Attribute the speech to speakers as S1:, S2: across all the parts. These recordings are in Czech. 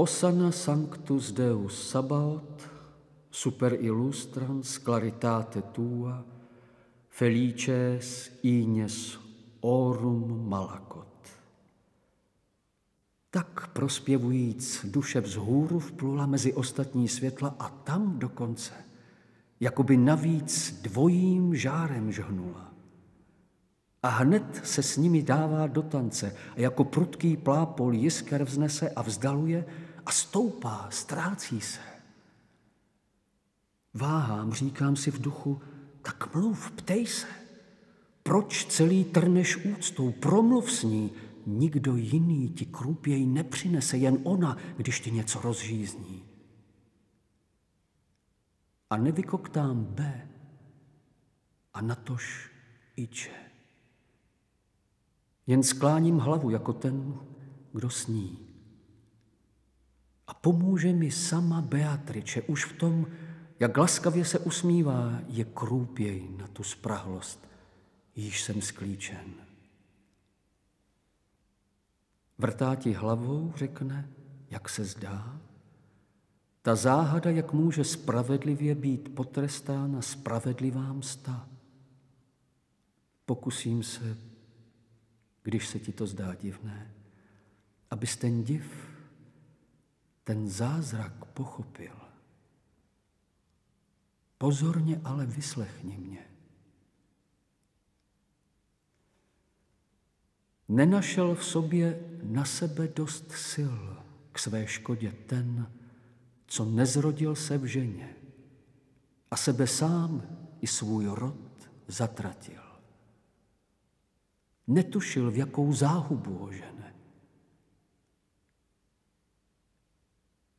S1: Osana sanctus Deus Sabaoth, super illustrans claritate tua, felices ignes orum malakot. Tak prospěvujíc duše vzhůru vplula mezi ostatní světla a tam dokonce, jakoby navíc dvojím žárem žhnula. A hned se s nimi dává do tance a jako prudký plápol jisker vznese a vzdaluje a stoupá, ztrácí se. Váhám, říkám si v duchu, tak mluv, ptej se. Proč celý trneš úctou? Promluv s ní. Nikdo jiný ti krůpěj nepřinese, jen ona, když ti něco rozžízní. A nevykoktám B, a natož iče. Jen skláním hlavu jako ten, kdo sní. A pomůže mi sama Beatriče už v tom, jak laskavě se usmívá, je krůpěj na tu sprahlost, již jsem sklíčen. Vrtá ti hlavou, řekne, jak se zdá. Ta záhada, jak může spravedlivě být potrestána spravedlivá msta. Pokusím se, když se ti to zdá divné, abys ten div, ten zázrak pochopil. Pozorně ale vyslechni mě. Nenašel v sobě na sebe dost sil k své škodě ten, co nezrodil se v ženě a sebe sám i svůj rod zatratil. Netušil, v jakou záhubu ožene.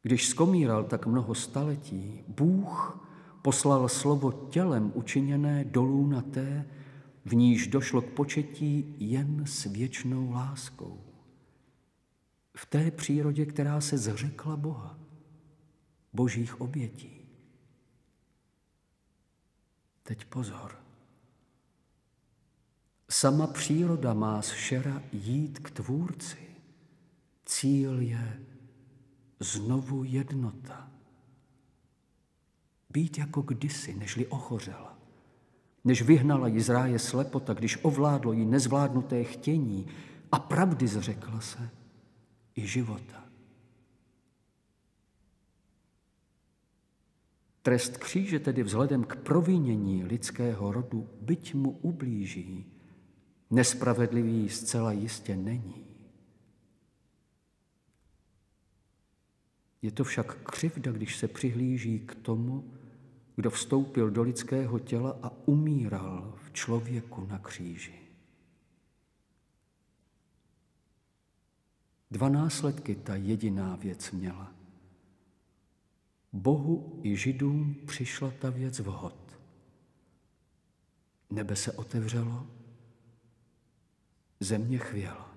S1: Když skomíral tak mnoho staletí, Bůh poslal slovo tělem učiněné dolů na té, v níž došlo k početí jen s věčnou láskou. V té přírodě, která se zřekla Boha, božích obětí. Teď pozor. Sama příroda má z šera jít k tvůrci. Cíl je znovu jednota. Být jako kdysi, nežli ochořela. Než vyhnala ji z ráje slepota, když ovládlo jí nezvládnuté chtění a pravdy zřekla se i života. Trest kříže tedy vzhledem k provinění lidského rodu, byť mu ublíží, nespravedlivý zcela jistě není. Je to však křivda, když se přihlíží k tomu, kdo vstoupil do lidského těla a umíral v člověku na kříži. Dva následky ta jediná věc měla. Bohu i Židům přišla ta věc vhod. Nebe se otevřelo, země chvěla.